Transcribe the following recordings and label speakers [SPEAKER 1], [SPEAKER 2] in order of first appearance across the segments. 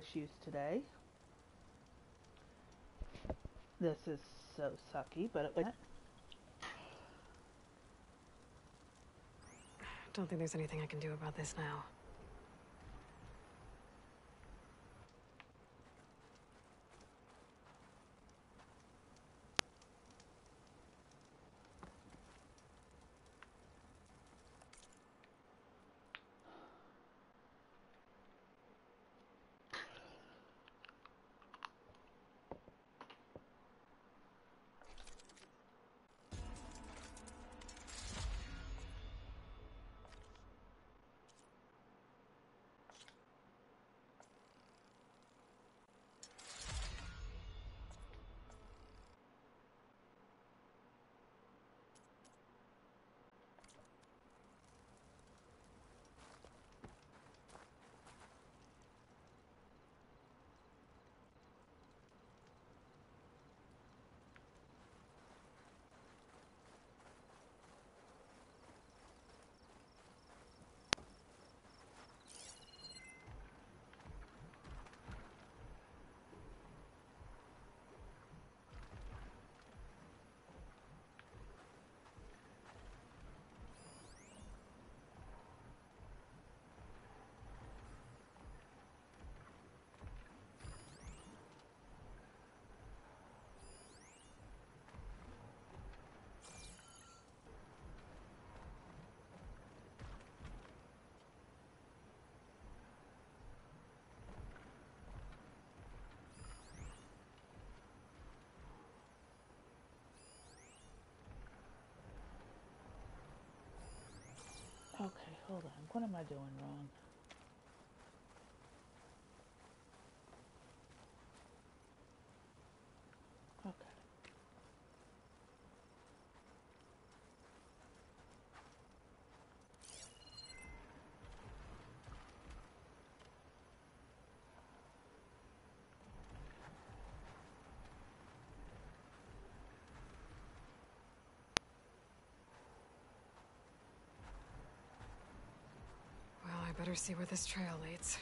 [SPEAKER 1] issues today. This is so sucky, but it.
[SPEAKER 2] Don't think there's anything I can do about this now.
[SPEAKER 1] Hold on. What am I doing wrong?
[SPEAKER 2] I better see where this trail leads.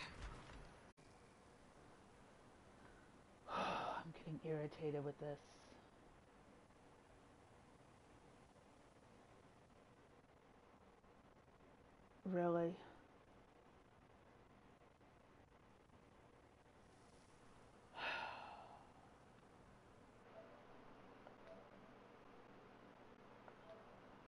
[SPEAKER 1] I'm getting irritated with this. Really?